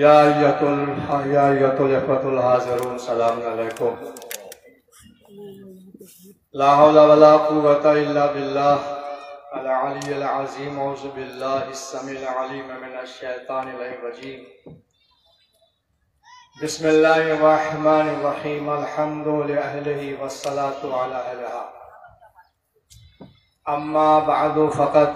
या यतुल या यतुल इखवतुल हाज़िरून, सलाम अलैकुम। ला हौला वला कुव्वता इल्ला बिल्लाह। अल अलिय्यिल अज़ीम, औज़ु बिल्लाहि अस्समील अलीम मिनश शैतानिर रजीम। बिस्मिल्लाहिर रहमानिर रहीम अल्हम्दु लिअहलिहि वस्सलातु अला अहलिहा अम्मा बअदु फ़क़त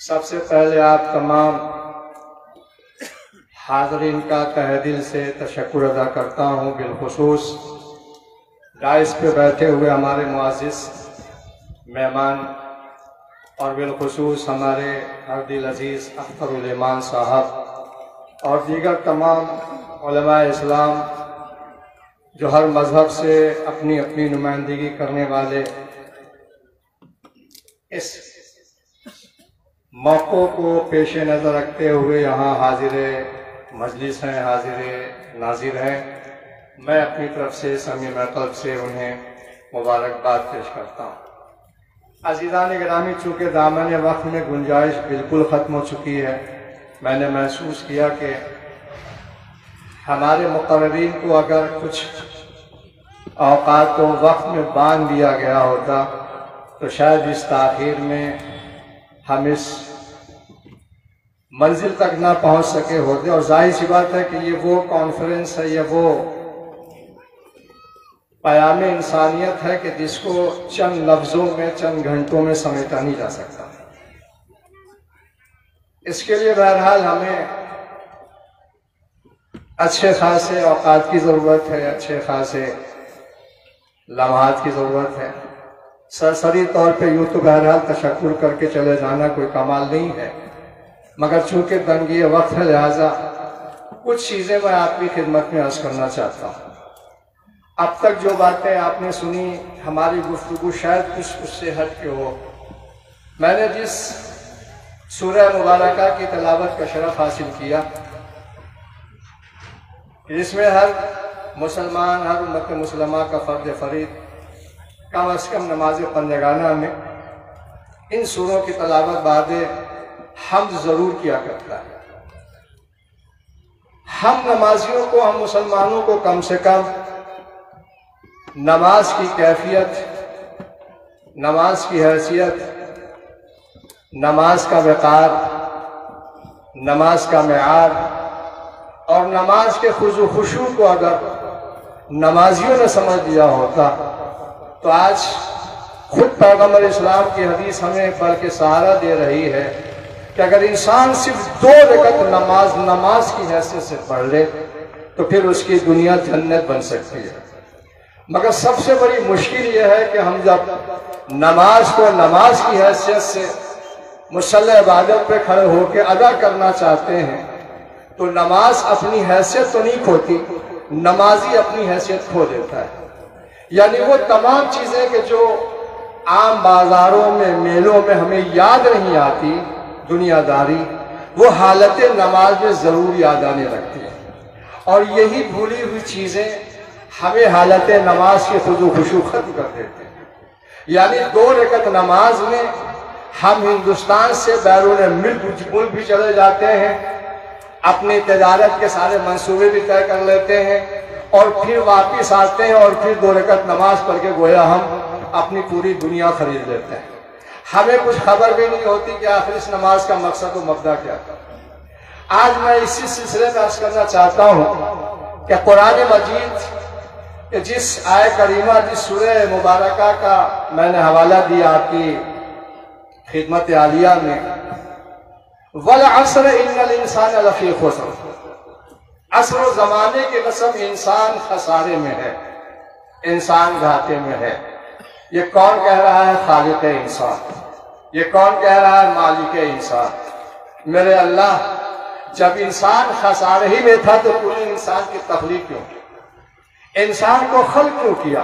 सबसे पहले आप तमाम हाजरीन का तह दिल से तशक्र अदा करता हूँ बिलखसूस। डाइस पे बैठे हुए हमारे मुआजिस मेहमान और बिलखसूस हमारे हरदिल अज़ीज़ अख्तरमान साहब और दीगर तमाम इस्लाम जो हर मज़हब से अपनी अपनी नुमाइंदगी करने वाले इस मौक़ों को पेश नज़र रखते हुए यहाँ हाजिर मजलिस हैं, हाजिर नाजिर हैं। मैं अपनी तरफ़ से समी कल्ब से उन्हें मुबारकबाद पेश करता हूँ। अजीज़ान ग्रामी, चूँकि दामन वक्त में गुंजाइश बिल्कुल ख़त्म हो चुकी है, मैंने महसूस किया कि हमारे मुकर्रीन को अगर कुछ अवकात को वक्त में बाँध दिया गया होता तो शायद इस तखिर में हम इस मंजिल तक ना पहुँच सके होते। और ज़ाहिर सी बात है कि ये वो कॉन्फ्रेंस है, ये वो पयाम इंसानियत है कि जिसको चंद लफ्जों में, चंद घंटों में समेटा नहीं जा सकता। इसके लिए बहरहाल हमें अच्छे खासे औकात की ज़रूरत है, अच्छे खासे लम्हात की ज़रूरत है। सरसरी तौर पे यूँ तो बहरहाल तशक्र करके चले जाना कोई कमाल नहीं है। मगर चूँकि तंगी वक्त है लिहाजा, कुछ चीज़ें मैं आपकी खिदमत में अर्ज़ करना चाहता हूँ। अब तक जो बातें आपने सुनी, हमारी गुफ्तु शायद कुछ उससे हट के हो। मैंने जिस सूरह मुबारक की तलावत का शरफ हासिल किया जिसमें हर मुसलमान, हर उम्मत मुसलमान का फ़र्ज़ फरीद, कम अज़ कम नमाज़ पंजगाना में, इन सुरों की तलावत बाद हम ज़रूर किया करता है। हम नमाजियों को, हम मुसलमानों को कम से कम नमाज़ की कैफियत, नमाज़ की हैसियत, नमाज़ का वक़ार, नमाज़ का मैार और नमाज़ के खुशु खुशू को अगर नमाजियों ने समझ लिया होता तो आज खुद पैगंबर इस्लाम की हदीस हमें पढ़ के सहारा दे रही है कि अगर इंसान सिर्फ़ दो रकत नमाज़ नमाज़ की हैसियत से पढ़ ले तो फिर उसकी दुनिया जन्नत बन सकती है। मगर सबसे बड़ी मुश्किल यह है कि हम जब नमाज़ को नमाज़ की हैसियत से मुसल इबादत पे खड़े होकर अदा करना चाहते हैं तो नमाज़ अपनी हैसियत तो नहीं खोती, नमाजी अपनी हैसियत खो देता है। यानी वो तमाम चीज़ें कि जो आम बाजारों में, मेलों में हमें याद नहीं आती, दुनियादारी, वो हालत नमाज़ में ज़रूर याद आने लगती है। और यही भूली हुई चीज़ें हमें हालत नमाज़ के खुद खुशू खत्म कर देते हैं। यानी दो रकत नमाज़ में हम हिंदुस्तान से बैरून मुल्क मुल्क भी चले जाते हैं अपनी तजारत के सारे मंसूबे भी तय कर लेते हैं और फिर वापिस आते हैं और फिर दो रकत नमाज़ पढ़ के गोया हम अपनी पूरी दुनिया खरीद लेते हैं। हमें कुछ खबर भी नहीं होती कि आखिर इस नमाज़ का मकसद व मबदा क्या था। आज मैं इसी सिलसिले में अर्ज़ करना चाहता हूँ कि कुरान मजीद जिस आय करीमा, जिस सूर्य मुबारक का मैंने हवाला दिया आपकी खिदमत आलिया में वल असर इंसान लफी खुसर असर जमाने के कसम इंसान खसारे में है, इंसान घाटे में है। ये कौन कह रहा है? खालिक इंसान। ये कौन कह रहा है? मालिक इंसान। मेरे अल्लाह, जब इंसान खसारे ही में था तो पूरे इंसान की तकलीफ़ क्यों इंसान को खल क्यों किया?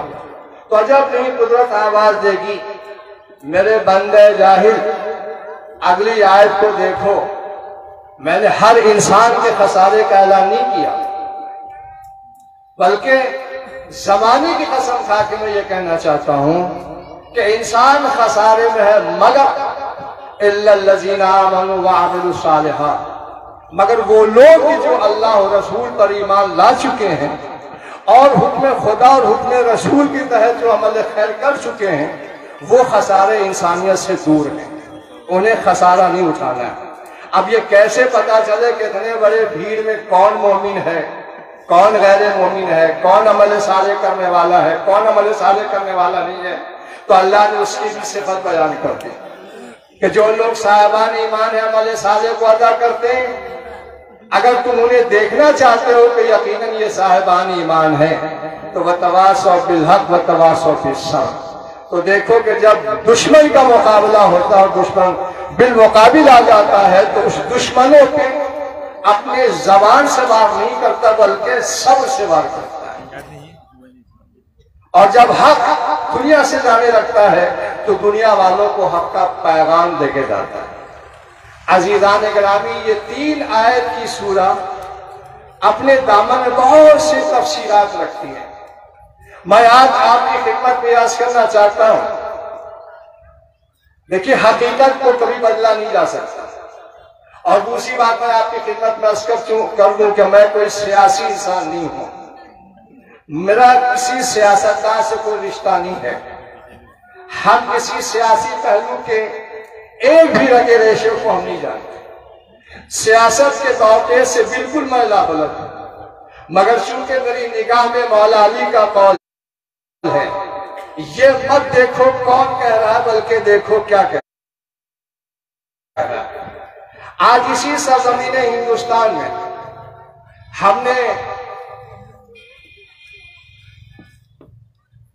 तो जब नहीं कुदरत आवाज़ देगी, मेरे बंदे ज़ाहिर अगली आयत को देखो, मैंने हर इंसान के खसारे का ऐलान नहीं किया, बल्कि जमाने की कसम खा के मैं ये कहना चाहता हूँ कि इंसान खसारे में है मगर मगर वो लोग जो अल्लाह और रसूल पर ईमान ला चुके हैं और हुक्म खुदा और हुक्म रसूल के तहत जो अमल खैर कर चुके हैं, वो खसारे इंसानियत से दूर हैं। उन्हें खसारा नहीं उठाना है। अब ये कैसे पता चले कि इतने बड़े भीड़ में कौन मोमिन है? कौन गैर मोमिन है? कौन अमल साले करने वाला है? कौन अमल साले करने वाला नहीं है? तो अल्लाह ने उसकी भी सिफत बयान कर दी कि जो लोग साहबान ईमान है, अमल साले को अदा करते हैं। अगर तुम उन्हें देखना चाहते हो कि यकीनन ये साहेबान ईमान है तो वह तवासो बिलहक व तवासो बिसर तो देखो कि जब दुश्मन का मुकाबला होता है दुश्मन बिल मुकाबिल आ जाता है तो उस दुश्मनों के अपने जबान से वार नहीं करता, बल्कि सबसे वार करता है। और जब हक दुनिया से जाने लगता है तो दुनिया वालों को हक का पैगाम देके जाता है। अजीजान ग्रामी ये तीन आयत की सूरा अपने दामन में बहुत सी तफसीरात रखती है। मैं आज आपकी खिदमत में याद करना चाहता हूँ। देखिए, हकीकत को कभी बदला नहीं जा सकता। और दूसरी बात, मैं आपकी खिदमत में अस्कर कर दूँ कि मैं कोई सियासी इंसान नहीं हूँ। मेरा किसी सियासतदान से कोई रिश्ता नहीं है। हम किसी सियासी पहलू के एक भी रगे रेशे को हम नहीं जानते। सियासत के तौर से बिल्कुल मैं लाभलत हूँ। मगर चूँकि मेरी निगाह में मौला अली का कौल है। ये मत देखो कौन कह रहा है, बल्कि देखो क्या कह रहा है। आज इसी सरजमीन हिंदुस्तान में। हमने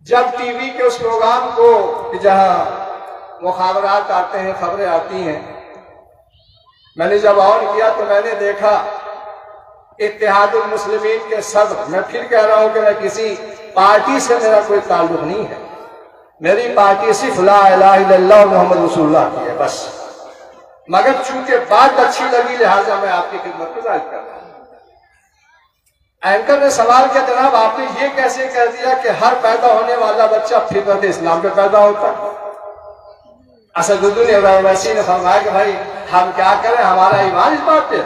जब टीवी के उस प्रोग्राम को, जहाँ मुखाबरात आते हैं, खबरें आती हैं, मैंने जब ऑन किया तो मैंने देखा इतिहाद मुस्लिमीन के सब मैं फिर कह रहा हूँ कि मैं किसी पार्टी से मेरा कोई ताल्लुक नहीं है। मेरी पार्टी सिर्फ़ ला मोहम्मद रसूलुल्लाह की है, बस। मगर चूँकि बात अच्छी लगी, लिहाजा मैं आपकी खिदमत को ज़ाहिर कर रहा हूँ। एंकर ने सवाल किया, जनाब, आपने ये कैसे कह दिया कि हर पैदा होने वाला बच्चा फितरत इस्लाम पे पैदा होता है? असदुद्दीन ने फरमाया कि भाई, हम क्या करें? हमारा ईमान इस बात पे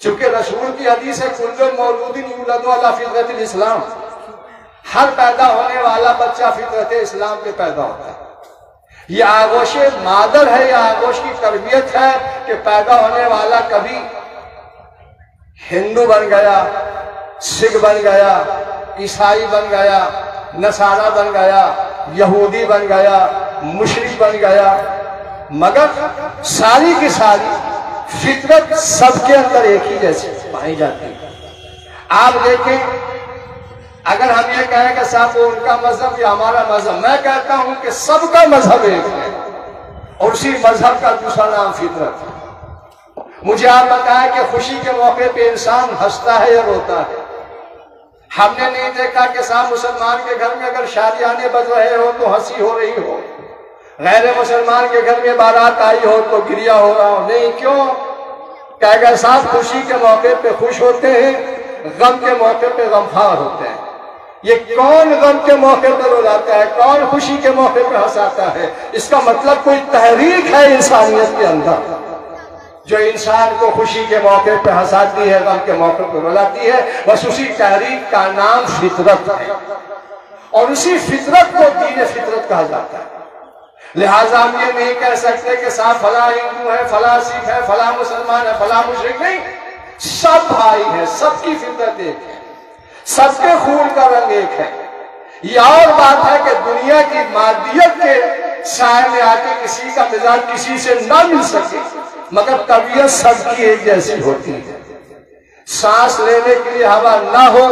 चूँकि रसूल की हदीस है कुल्लो मौलूदीन इस्लाम। हर पैदा होने वाला बच्चा फितरत इस्लाम पे पैदा होता है। ये आगोश मादर है, या आगोश की तरबियत है कि पैदा होने वाला कभी हिंदू बन गया, सिख बन गया, ईसाई बन गया, नसारा बन गया, यहूदी बन गया, मुशरक बन गया। मगर सारी की सारी फितरत सबके अंदर एक ही जैसी पाई जाती है। आप देखें, अगर हम ये कहें कि साहब, वो उनका मज़हब या हमारा मज़हब, मैं कहता हूँ कि सबका मज़हब एक है, और उसी मज़हब का दूसरा नाम फितरत है। मुझे आप बताएँ कि खुशी के मौके पे इंसान हंसता है या रोता है? हमने नहीं देखा कि साहब, मुसलमान के घर में अगर शादी आने बज रहे हो तो हँसी हो रही हो। गैर मुसलमान के घर में बारात आई हो तो गिरिया हो रहा हो। नहीं, क्यों? क्या साहब खुशी के मौके पे खुश होते हैं, गम के मौके पे गमखार होते हैं। ये कौन गम के मौके पर रुलाता है? कौन खुशी के मौके पर हंसाता है? इसका मतलब कोई तहरीक है इंसानियत के अंदर, जो इंसान को खुशी के मौके पर हंसाती है, गम के मौके पर रुलाती है। बस उसी तहरीक का नाम फितरत है। और उसी फितरत को दीन फितरत कहा जाता है। लिहाजा हम ये नहीं कह सकते कि साहब फला हिंदू है, फला सिख है, फला मुसलमान है, फला मुश्रिक नहीं। सब भाई है, सबकी फितरत एक है। सबके खून का रंग एक है। यह और बात है कि दुनिया की मादियत के साय में आके किसी का मिजाज किसी से ना मिल सके, मगर तबीयत सबकी एक जैसी होती है। सांस लेने के लिए हवा ना हो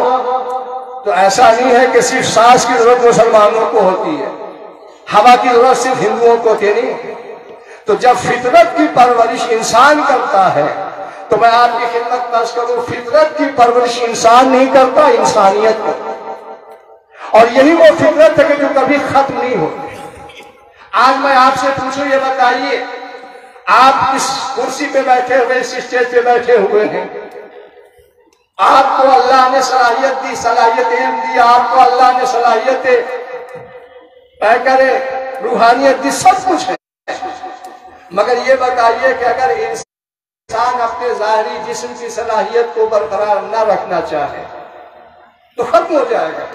तो ऐसा नहीं है कि सिर्फ़ सांस की ज़रूरत मुसलमानों को होती है। हवा की ज़रूरत सिर्फ़ हिंदुओं को नहीं। तो जब फितरत की परवरिश इंसान करता है तो मैं आपकी खिदमत पेश करूँ, फितरत की परवरिश इंसान नहीं करता, इंसानियत को। और यही वो फितरत है कि जो कभी खत्म नहीं होती आज मैं आपसे पूछूँ, ये बताइए, आप इस कुर्सी पे बैठे हुए इस स्टेज पे बैठे हुए हैं? आपको अल्लाह ने सलाहियत दी, सलाहियत इल्म दी, आपको अल्लाह ने सलाहियत करे, रूहानियत दी सब कुछ है। मगर ये बताइए कि अगर इंसान अपने जाहरी जिस्म की सलाहियत को बरकरार न रखना चाहे तो खत्म हो जाएगा।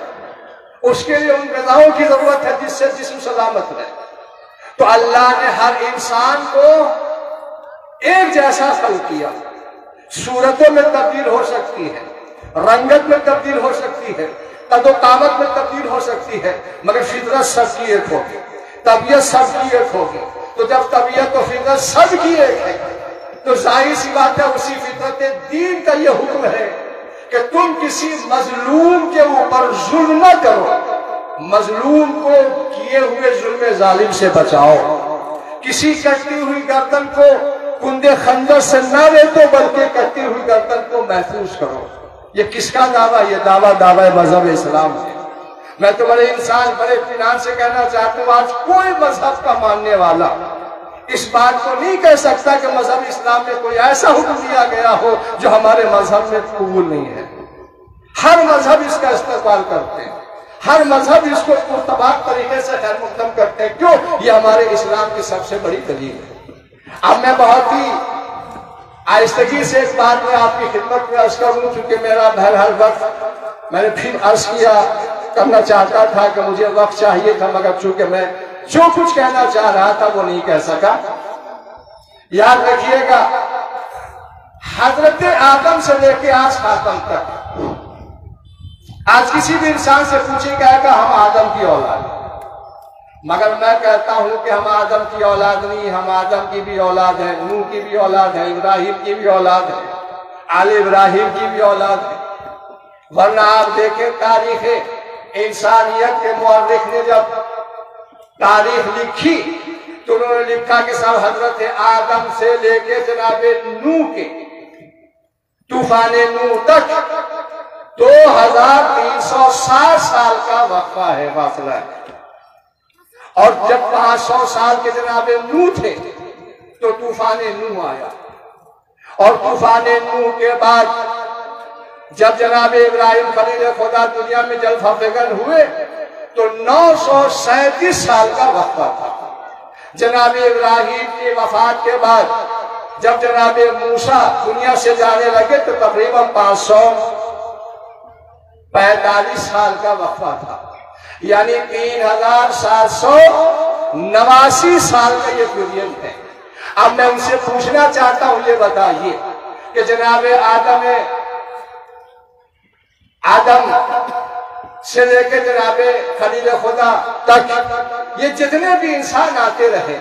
उसके लिए उन गजाओं की ज़रूरत है जिससे जिस्म सलामत रहे। तो अल्लाह ने हर इंसान को एक जैसा फल किया। सूरतों में तब्दील हो सकती है, रंगत में तब्दील हो सकती है कदोकामत में तब्दील हो सकती है, मगर फितरत सबकी एक होगी, तबीयत सबकी एक होगी। तो जब तबीयत तो फितरत सबकी एक है तो ज़ाहिर सी बात है उसी फितरत दीन का यह हुक्म है कि तुम किसी मजलूम के ऊपर जुल्म न करो। मजलूम को किए हुए जुल्म जालिम से बचाओ। किसी कटती हुई गर्दन को कुंदे खंजर से न ले तो बल्कि कटती हुई गर्दन को महसूस करो। ये किसका दावा? ये दावा दावा मज़हब इस्लाम। है मैं तो बड़े इंसान बड़े फिनान से कहना चाहता हूँ, आज कोई मज़हब का मानने वाला इस बात को नहीं कह सकता कि मज़हब इस्लाम में कोई ऐसा हुक्म दिया गया हो जो हमारे मज़हब में कबूल नहीं है। हर मज़हब इसका इस्तेमाल करते हैं। हर मज़हब इसको पुरतबाक तरीके से खैर मुकदम करते हैं। क्यों? ये हमारे इस्लाम की सबसे बड़ी दलील है। अब मैं बहुत ही आहिस्तगी से एक बात मैं आपकी खिदमत में अर्ज़ करूँ, चूँकि मेरा बहर हर वक्त मैंने फिर अर्ज़ किया, करना चाहता था कि मुझे वक्त चाहिए था, मगर चूँकि मैं जो कुछ कहना चाह रहा था, वो नहीं कह सका। याद रखिएगा, हज़रत आदम से लेके आज खातम तक, आज किसी भी इंसान से पूछेगा कि हम आदम की औलाद मगर मैं कहता हूँ कि हम आदम की औलाद नहीं, हम आदम की भी औलाद है नू की भी औलाद है, इब्राहिम की भी औलाद है, आल इब्राहिम की भी औलाद है। वरना आप देखें तारीख, इंसानियत के मुआरिख ने जब तारीख लिखी तो उन्होंने लिखा कि सब हज़रत आदम से लेके जनाबे नू के, तूफ़ान नू तक, दो हज़ार तीन सौ साठ साल का वक्फा है फासला है। और जब पाँच सौ साल के जनाबे नू थे तो तूफ़ान नू आया। और तूफ़ान नू के बाद जब जनाब इब्राहिम खलील खुदा दुनिया में जल फगन हुए तो नौ सौ सैतीस साल का वक्फा था। जनाब इब्राहिम की वफात के बाद जब जनाब मूसा दुनिया से जाने लगे तो तकरीबन पाँच सौ पैतालीस साल का वक्फा था। यानी तीन हज़ार सात सौ नवासी साल का ये पीरियड है। अब मैं उनसे पूछना चाहता हूँ, ये बताइए कि जनाब आदम आदम से लेकर जनाबे खलील खुदा तक ये जितने भी इंसान आते रहे,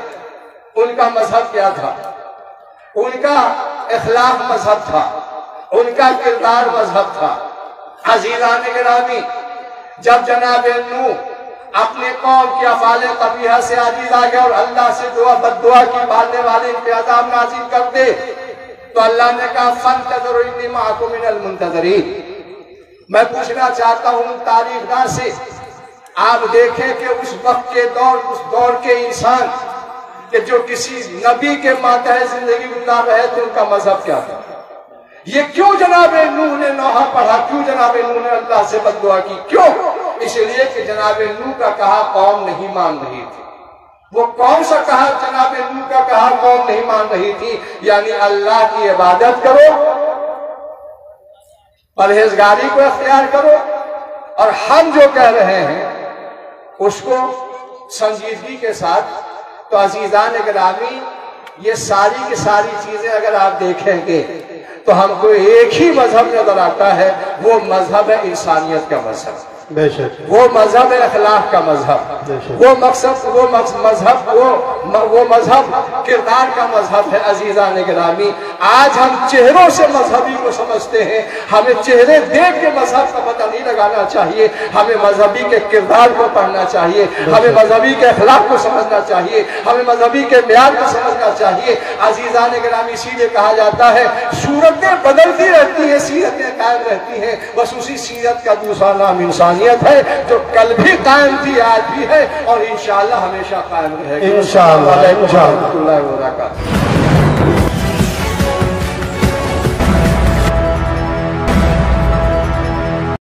उनका मज़हब क्या था? उनका इखलाक मज़हब था, उनका किरदार मज़हब था। अजीजा निगरानी जब जनाब नू अपने कौम के अफाल कबीहा से आजीज आ गया और अल्लाह से दुआ बदुआ की बांधने वाले आजाम नाजिल कर दे तो अल्लाह ने कहा फन तजर माकुमिनल मुंतजरी मैं पूछना चाहता हूँ तारीखदार से, आप देखें कि उस वक्त के दौर, उस दौर के इंसान, कि जो किसी नबी के माता ज़िंदगी गुजार रहे थे, उनका मज़हब क्या था? ये क्यों जनाब नूह ने नोहा पढ़ा? क्यों जनाब नूह ने अल्लाह से बदुआ की? क्यों? इसलिए कि जनाब नूह का कहा कौम नहीं मान रही थी। वो कौन सा कहा जनाब नूह का कहा कौम नहीं मान रही थी? यानी अल्लाह की इबादत करो, परहेजगारी को अख्तियार करो, और हम जो कह रहे हैं, उसको संजीदगी के साथ तो अजीजान ग्रामी ये सारी की सारी चीज़ें अगर आप देखेंगे तो हमको एक ही मज़हब नज़र आता है, वो मज़हब है इंसानियत का मज़हब। वो मज़हब अखलाक का मज़हब। वो मकसद वो मज़हब वो वो मज़हब किरदार का मज़हब है अजीजा ने गिरामी आज हम चेहरों से मजहबी को समझते हैं। हमें चेहरे देख के मज़हब का पता नहीं लगाना चाहिए। हमें मजहबी के किरदार को पढ़ना चाहिए। हमें मजहबी के अखलाक को समझना चाहिए। हमें मजहबी के म्यार को समझना चाहिए। अजीजा ने गिरामी इसीलिए कहा जाता है सूरतें बदलती रहती हैं सीरतें कायम रहती हैं। बस उसी सीरत का दूसरा नाम इंसानियत है जो कल भी कायम थी आज भी है और इंशाल्लाह हमेशा कायम रहेगी इंशाल्लाह इंशाअल्लाह। इंशाल्लाह